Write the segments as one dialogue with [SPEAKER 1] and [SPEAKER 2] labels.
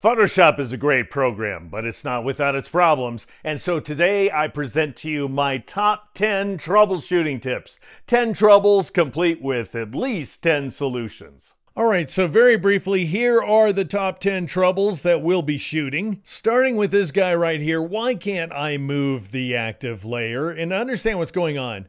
[SPEAKER 1] Photoshop is a great program, but it's not without its problems. And so today I present to you my top 10 troubleshooting tips. 10 troubles complete with at least 10 solutions.
[SPEAKER 2] All right, so very briefly, here are the top 10 troubles that we'll be shooting. Starting with this guy right here, why can't I move the active layer and understand what's going on?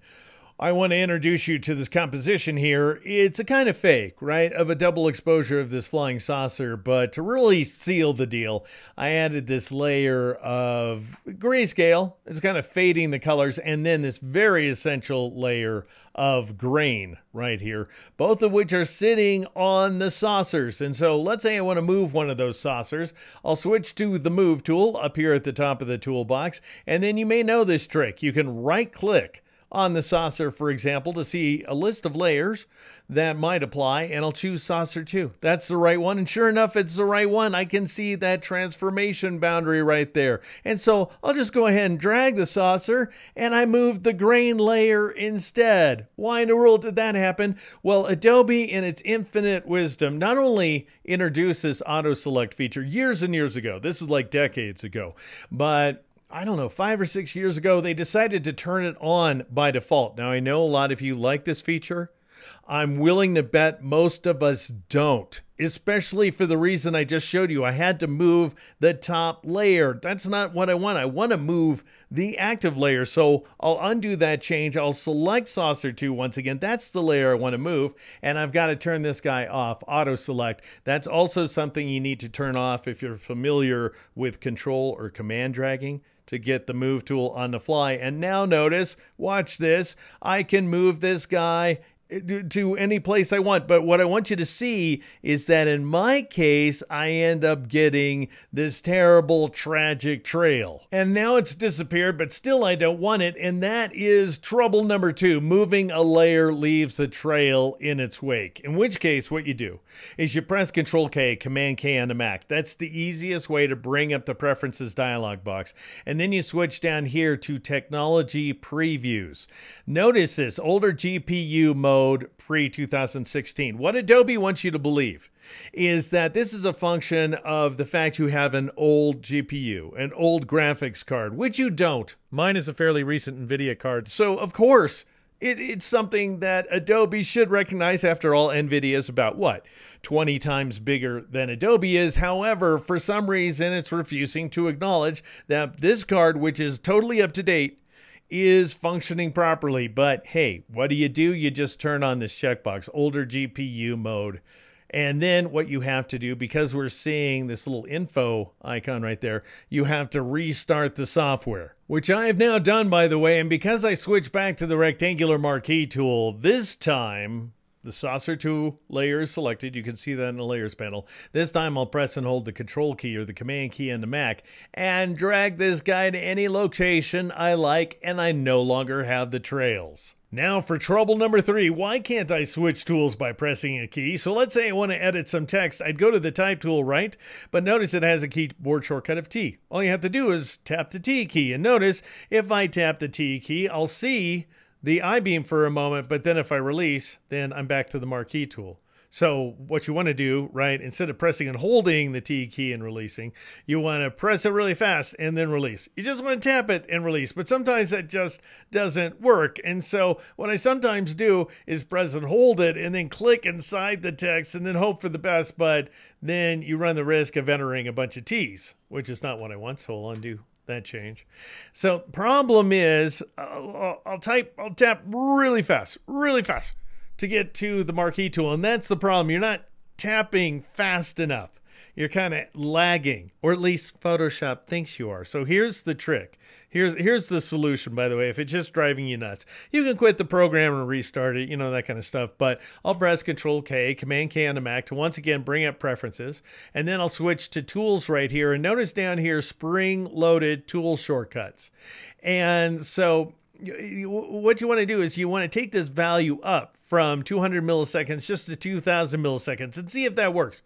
[SPEAKER 2] I want to introduce you to this composition here. It's a kind of fake, right, of a double exposure of this flying saucer, but to really seal the deal, I added this layer of grayscale. It's kind of fading the colors, and then this very essential layer of grain right here, both of which are sitting on the saucers. And so let's say I want to move one of those saucers. I'll switch to the move tool up here at the top of the toolbox, and then you may know this trick. You can right click on the saucer, for example, to see a list of layers that might apply, and I'll choose saucer 2. That's the right one, and sure enough, it's the right one. I can see that transformation boundary right there. And so I'll just go ahead and drag the saucer, and I moved the grain layer instead. Why in the world did that happen? Well, Adobe, in its infinite wisdom, not only introduced this auto select feature years and years ago, this is like decades ago, but I don't know, five or six years ago, they decided to turn it on by default. Now, I know a lot of you like this feature. I'm willing to bet most of us don't, especially for the reason I just showed you. I had to move the top layer. That's not what I want. I want to move the active layer. So I'll undo that change. I'll select Saucer 2 once again. That's the layer I want to move. And I've got to turn this guy off, auto select. That's also something you need to turn off if you're familiar with control or command dragging to get the move tool on the fly. And now notice, watch this, I can move this guy to any place I want. But what I want you to see is that in my case, I end up getting this terrible, tragic trail. And now it's disappeared, but still I don't want it. And that is trouble number two. Moving a layer leaves a trail in its wake. In which case, what you do is you press Control K, Command K on the Mac. That's the easiest way to bring up the preferences dialog box. And then you switch down here to Technology Previews. Notice this older GPU mode mode pre 2016. What Adobe wants you to believe is that this is a function of the fact you have an old GPU, an old graphics card, which you don't. Mine is a fairly recent NVIDIA card. So, of course, it, it's something that Adobe should recognize. After all, NVIDIA is about what? 20 times bigger than Adobe is. However, for some reason, it's refusing to acknowledge that this card, which is totally up to date, is functioning properly. But hey, what do you do? You just turn on this checkbox, older GPU mode. And then what you have to do, because we're seeing this little info icon right there, you have to restart the software, which I have now done, by the way. And because I switched back to the rectangular marquee tool, this time the saucer 2 layer is selected. You can see that in the layers panel. This time I'll press and hold the control key or the command key on the Mac and drag this guy to any location I like and I no longer have the trails. Now for trouble number three, why can't I switch tools by pressing a key? So let's say I want to edit some text. I'd go to the type tool, right? But notice it has a keyboard shortcut of T. All you have to do is tap the T key. And notice if I tap the T key, I'll see the I-beam for a moment, but then if I release, then I'm back to the marquee tool. So what you want to do, right, instead of pressing and holding the T key and releasing, you want to press it really fast and then release. You just want to tap it and release, but sometimes that just doesn't work. And so what I sometimes do is press and hold it and then click inside the text and then hope for the best, but then you run the risk of entering a bunch of T's, which is not what I want, so I'll undo that change. So problem is, uh, I'll, I'll type, I'll tap really fast, really fast to get to the marquee tool. And that's the problem. You're not tapping fast enough you're kind of lagging, or at least Photoshop thinks you are. So here's the trick. Here's here's the solution, by the way. If it's just driving you nuts, you can quit the program and restart it, you know, that kind of stuff. But I'll press Control K, Command K on the Mac to once again bring up preferences. And then I'll switch to tools right here. And notice down here, spring loaded tool shortcuts. And so what you want to do is you want to take this value up from 200 milliseconds just to 2000 milliseconds and see if that works.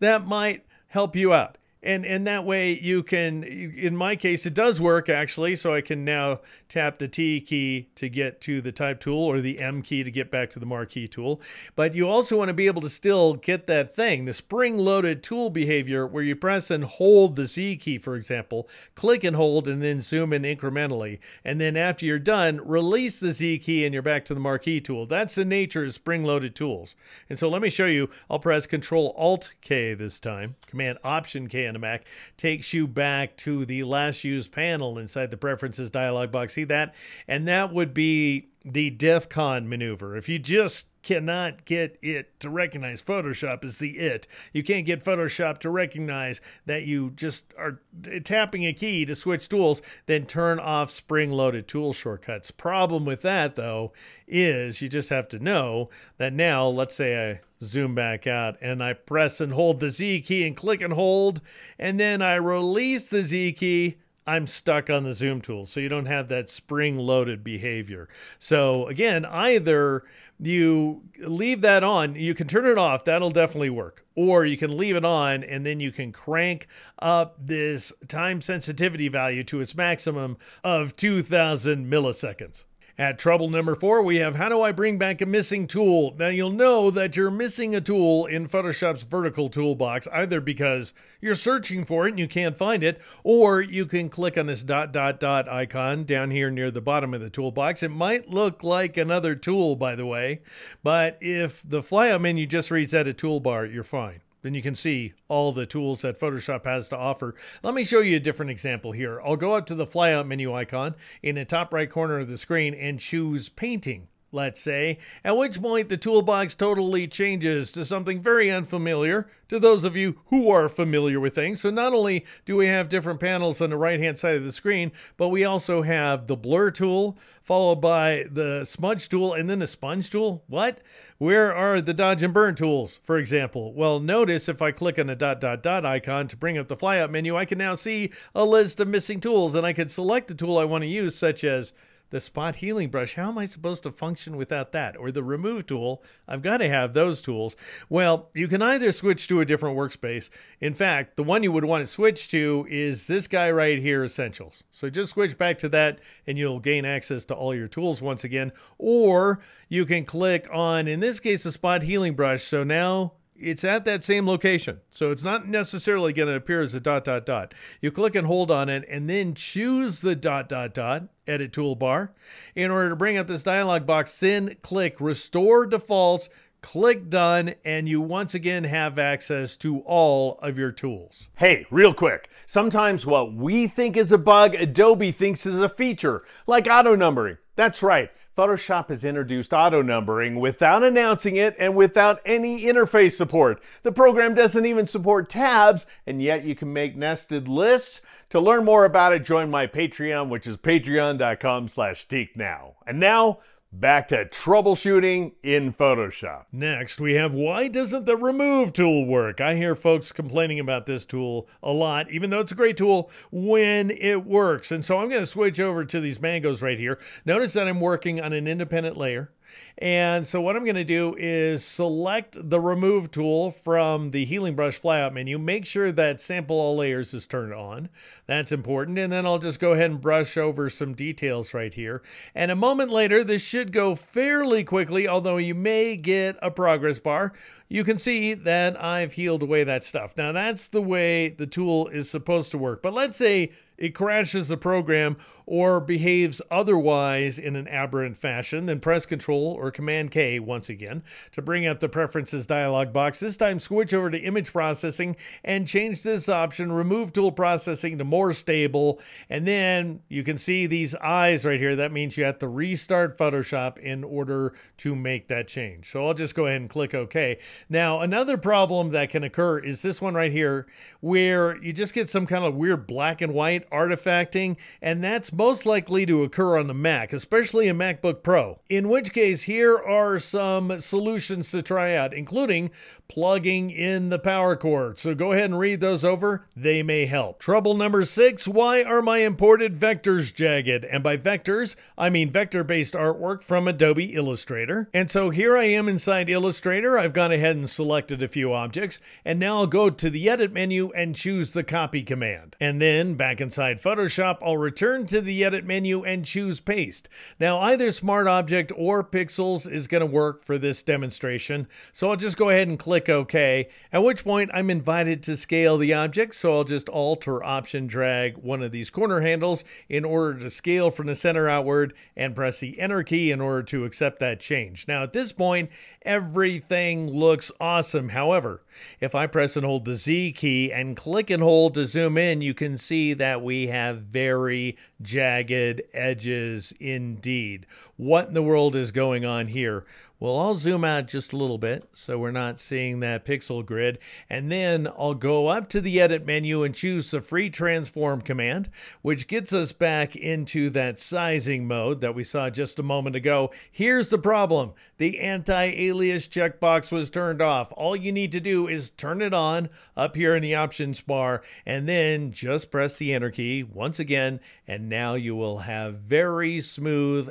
[SPEAKER 2] That might help you out. And and that way you can in my case it does work actually. So i can now tap the t key to get to the type tool or the m key to get back to the marquee tool. But you also want to be able to still get that thing the spring loaded tool behavior where you press and hold the z key for example click and hold and then zoom in incrementally. And then after you're done release the z key and you're back to the marquee tool. That's the nature of spring loaded tools. And so let me show you. I'll press control alt k this time. Command option k Mac takes you back to the last used panel inside the preferences dialog box. See that? And that would be the DEF CON maneuver. If you just cannot get it to recognize Photoshop as the it. You can't get Photoshop to recognize that you just are tapping a key to switch tools, then turn off spring-loaded tool shortcuts. Problem with that, though, is you just have to know that now, let's say I zoom back out and I press and hold the Z key and click and hold, and then I release the Z key, I'm stuck on the zoom tool. So you don't have that spring loaded behavior. So again, either you leave that on, you can turn it off, that'll definitely work. Or you can leave it on and then you can crank up this time sensitivity value to its maximum of 2000 milliseconds. At trouble number four, we have how do I bring back a missing tool? Now you'll know that you're missing a tool in Photoshop's vertical toolbox, either because you're searching for it and you can't find it, or you can click on this dot dot dot icon down here near the bottom of the toolbox. It might look like another tool, by the way, but if the flyout menu just reads a toolbar, you're fine then you can see all the tools that Photoshop has to offer. Let me show you a different example here. I'll go up to the flyout menu icon in the top right corner of the screen and choose painting let's say, at which point the toolbox totally changes to something very unfamiliar to those of you who are familiar with things. So not only do we have different panels on the right-hand side of the screen, but we also have the blur tool, followed by the smudge tool, and then the sponge tool. What? Where are the dodge and burn tools, for example? Well, notice if I click on the dot dot dot icon to bring up the flyout menu, I can now see a list of missing tools, and I can select the tool I want to use, such as the spot healing brush, how am I supposed to function without that? Or the remove tool, I've got to have those tools. Well, you can either switch to a different workspace. In fact, the one you would want to switch to is this guy right here, Essentials. So just switch back to that and you'll gain access to all your tools once again. Or you can click on, in this case, the spot healing brush. So now it's at that same location. So it's not necessarily going to appear as a dot, dot, dot. You click and hold on it and then choose the dot, dot, dot edit toolbar. In order to bring up this dialog box, then click restore defaults, click done, and you once again have access to all of your tools.
[SPEAKER 1] Hey, real quick. Sometimes what we think is a bug, Adobe thinks is a feature, like auto numbering. That's right. Photoshop has introduced auto numbering without announcing it and without any interface support. The program doesn't even support tabs, and yet you can make nested lists. To learn more about it, join my Patreon, which is patreon.com slash now. And now, Back to troubleshooting in Photoshop.
[SPEAKER 2] Next, we have why doesn't the remove tool work? I hear folks complaining about this tool a lot, even though it's a great tool when it works. And so I'm going to switch over to these mangoes right here. Notice that I'm working on an independent layer. And so what I'm going to do is select the remove tool from the healing brush flyout menu. Make sure that sample all layers is turned on. That's important. And then I'll just go ahead and brush over some details right here. And a moment later, this should go fairly quickly, although you may get a progress bar. You can see that I've healed away that stuff. Now that's the way the tool is supposed to work. But let's say it crashes the program or behaves otherwise in an aberrant fashion, then press Control or Command K once again to bring up the Preferences dialog box. This time switch over to Image Processing and change this option, Remove Tool Processing to More Stable. And then you can see these eyes right here. That means you have to restart Photoshop in order to make that change. So I'll just go ahead and click OK. Now, another problem that can occur is this one right here, where you just get some kind of weird black and white artifacting, and that's most likely to occur on the Mac, especially a MacBook Pro. In which case, here are some solutions to try out, including plugging in the power cord. So go ahead and read those over, they may help. Trouble number six why are my imported vectors jagged? And by vectors, I mean vector based artwork from Adobe Illustrator. And so here I am inside Illustrator. I've gone ahead and selected a few objects, and now I'll go to the edit menu and choose the copy command. And then back inside Photoshop, I'll return to the edit menu and choose paste. Now either Smart Object or Pixels is going to work for this demonstration. So I'll just go ahead and click click OK, at which point I'm invited to scale the object, so I'll just Alt or Option drag one of these corner handles in order to scale from the center outward and press the Enter key in order to accept that change. Now at this point, everything looks awesome. However, if I press and hold the Z key and click and hold to zoom in, you can see that we have very jagged edges indeed. What in the world is going on here? Well, I'll zoom out just a little bit so we're not seeing that pixel grid. And then I'll go up to the edit menu and choose the free transform command, which gets us back into that sizing mode that we saw just a moment ago. Here's the problem. The anti-alias checkbox was turned off. All you need to do is turn it on up here in the options bar and then just press the enter key once again and now you will have very smooth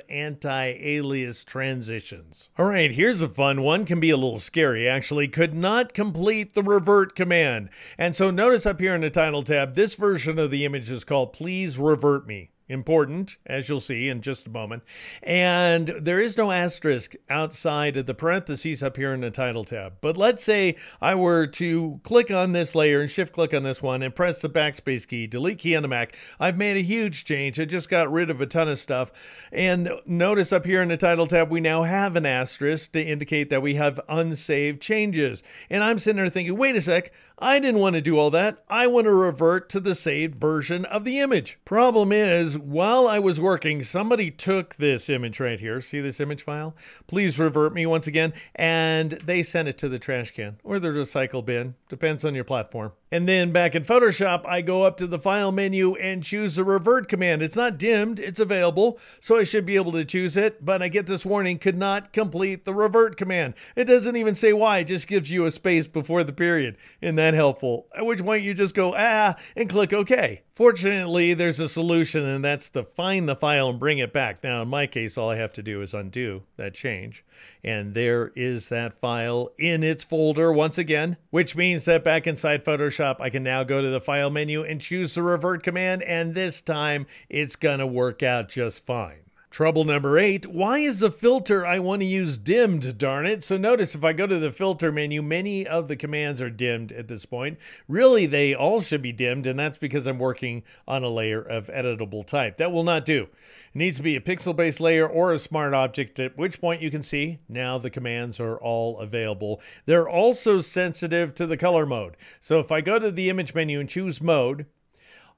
[SPEAKER 2] anti-alias transitions. All right, here's a fun one. Can be a little scary, actually. Could not complete the revert command. And so notice up here in the title tab, this version of the image is called Please Revert Me important, as you'll see in just a moment. And there is no asterisk outside of the parentheses up here in the title tab. But let's say I were to click on this layer and shift click on this one and press the backspace key, delete key on the Mac. I've made a huge change. I just got rid of a ton of stuff. And notice up here in the title tab, we now have an asterisk to indicate that we have unsaved changes. And I'm sitting there thinking, wait a sec, I didn't want to do all that. I want to revert to the saved version of the image. Problem is, while I was working, somebody took this image right here. See this image file? Please revert me once again. And they sent it to the trash can or the recycle bin. Depends on your platform. And then back in Photoshop, I go up to the File menu and choose the Revert command. It's not dimmed, it's available, so I should be able to choose it, but I get this warning, could not complete the Revert command. It doesn't even say why, it just gives you a space before the period. Isn't that helpful? At which point you just go, ah, and click OK. Fortunately, there's a solution, and that's to find the file and bring it back. Now, in my case, all I have to do is undo that change. And there is that file in its folder once again, which means that back inside Photoshop, I can now go to the File menu and choose the Revert command, and this time it's going to work out just fine. Trouble number eight, why is the filter I want to use dimmed, darn it? So notice if I go to the filter menu, many of the commands are dimmed at this point. Really, they all should be dimmed, and that's because I'm working on a layer of editable type. That will not do. It needs to be a pixel-based layer or a smart object, at which point you can see now the commands are all available. They're also sensitive to the color mode. So if I go to the image menu and choose mode,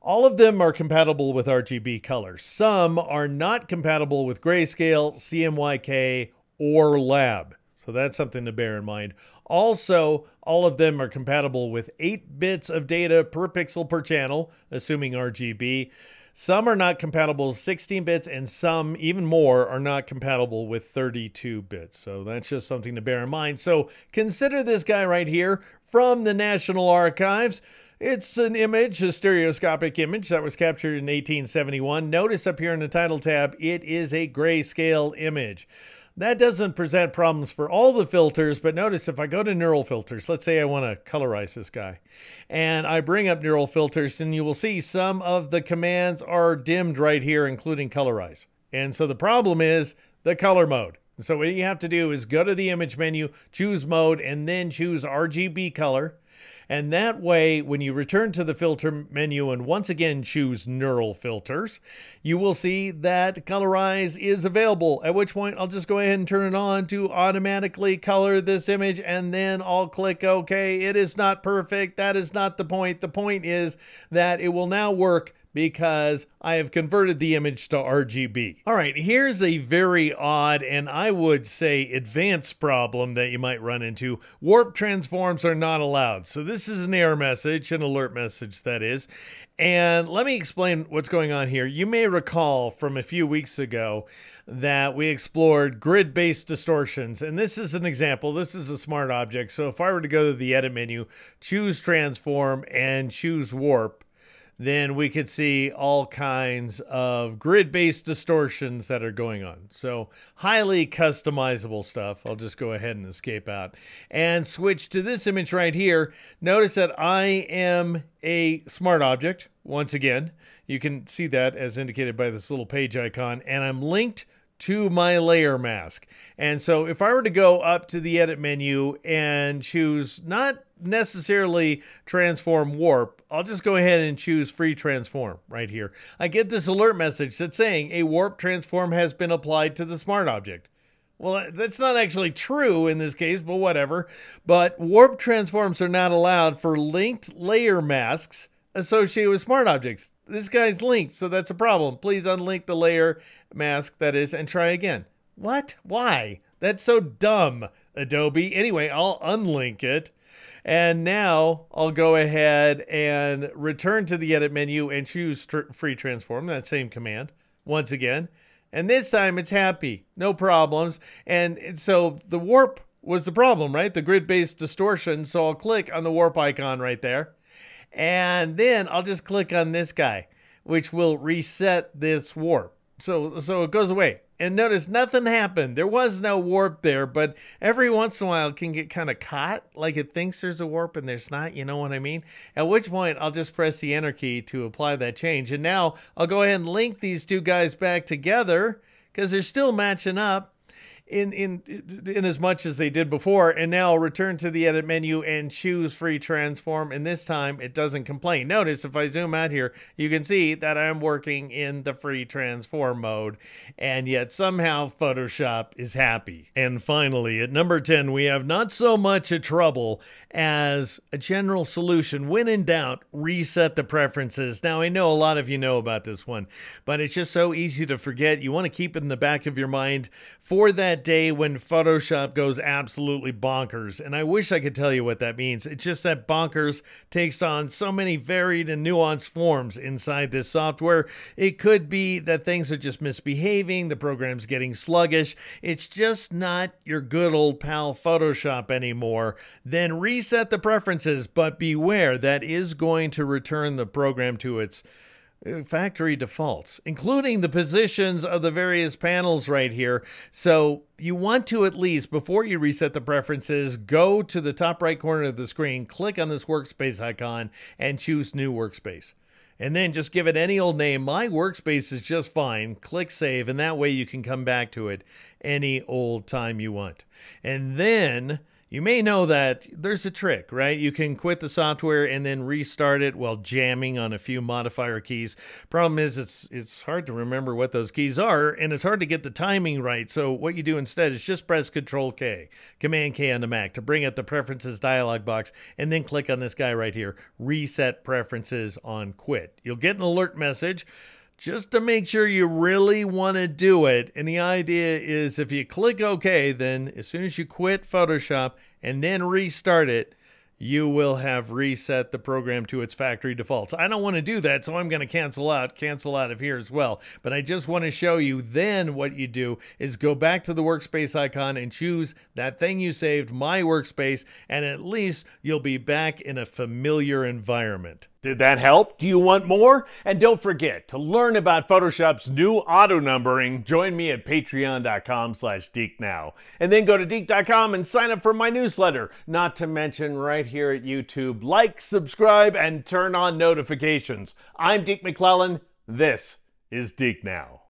[SPEAKER 2] all of them are compatible with RGB colors. Some are not compatible with grayscale, CMYK, or lab. So that's something to bear in mind. Also, all of them are compatible with 8 bits of data per pixel per channel, assuming RGB. Some are not compatible with 16 bits, and some, even more, are not compatible with 32 bits. So that's just something to bear in mind. So consider this guy right here from the National Archives. It's an image, a stereoscopic image that was captured in 1871. Notice up here in the title tab, it is a grayscale image. That doesn't present problems for all the filters, but notice if I go to neural filters, let's say I want to colorize this guy, and I bring up neural filters, and you will see some of the commands are dimmed right here, including colorize. And so the problem is the color mode. So what you have to do is go to the image menu, choose mode, and then choose RGB color. And that way, when you return to the filter menu and once again choose neural filters, you will see that colorize is available, at which point I'll just go ahead and turn it on to automatically color this image and then I'll click OK. It is not perfect. That is not the point. The point is that it will now work because I have converted the image to RGB. All right, here's a very odd and I would say advanced problem that you might run into. Warp transforms are not allowed. So this is an error message, an alert message that is. And let me explain what's going on here. You may recall from a few weeks ago that we explored grid based distortions. And this is an example. This is a smart object. So if I were to go to the edit menu, choose transform, and choose warp, then we could see all kinds of grid-based distortions that are going on. So highly customizable stuff. I'll just go ahead and escape out and switch to this image right here. Notice that I am a smart object. Once again, you can see that as indicated by this little page icon, and I'm linked to my layer mask. And so if I were to go up to the edit menu and choose not necessarily transform warp, I'll just go ahead and choose free transform right here. I get this alert message that's saying a warp transform has been applied to the smart object. Well, that's not actually true in this case, but whatever. But warp transforms are not allowed for linked layer masks associated with smart objects. This guy's linked, so that's a problem. Please unlink the layer mask, that is, and try again. What? Why? That's so dumb, Adobe. Anyway, I'll unlink it. And now I'll go ahead and return to the edit menu and choose free transform, that same command, once again. And this time it's happy, no problems. And so the warp was the problem, right? The grid-based distortion. So I'll click on the warp icon right there. And then I'll just click on this guy, which will reset this warp. So, so it goes away. And notice nothing happened. There was no warp there, but every once in a while it can get kind of caught, like it thinks there's a warp and there's not. You know what I mean? At which point I'll just press the enter key to apply that change. And now I'll go ahead and link these two guys back together because they're still matching up in in in as much as they did before and now return to the edit menu and choose free transform and this time it doesn't complain. Notice if I zoom out here you can see that I'm working in the free transform mode and yet somehow Photoshop is happy. And finally at number 10 we have not so much a trouble as a general solution. When in doubt reset the preferences. Now I know a lot of you know about this one but it's just so easy to forget. You want to keep it in the back of your mind for that day when Photoshop goes absolutely bonkers. And I wish I could tell you what that means. It's just that bonkers takes on so many varied and nuanced forms inside this software. It could be that things are just misbehaving, the program's getting sluggish. It's just not your good old pal Photoshop anymore. Then reset the preferences, but beware, that is going to return the program to its factory defaults, including the positions of the various panels right here. So you want to at least, before you reset the preferences, go to the top right corner of the screen, click on this workspace icon, and choose New Workspace. And then just give it any old name. My workspace is just fine. Click Save, and that way you can come back to it any old time you want. And then you may know that there's a trick, right? You can quit the software and then restart it while jamming on a few modifier keys. Problem is it's it's hard to remember what those keys are and it's hard to get the timing right. So what you do instead is just press Control K, Command K on the Mac to bring up the preferences dialog box and then click on this guy right here, reset preferences on quit. You'll get an alert message just to make sure you really want to do it. And the idea is if you click OK, then as soon as you quit Photoshop and then restart it, you will have reset the program to its factory defaults. I don't want to do that, so I'm going to cancel out, cancel out of here as well. But I just want to show you then what you do is go back to the workspace icon and choose that thing you saved, My Workspace, and at least you'll be back in a familiar environment.
[SPEAKER 1] Did that help? Do you want more? And don't forget to learn about Photoshop's new auto numbering. Join me at patreon.com slash dekenow. And then go to deke.com and sign up for my newsletter. Not to mention right here at YouTube, like, subscribe, and turn on notifications. I'm Deke McClelland. This is Deke Now.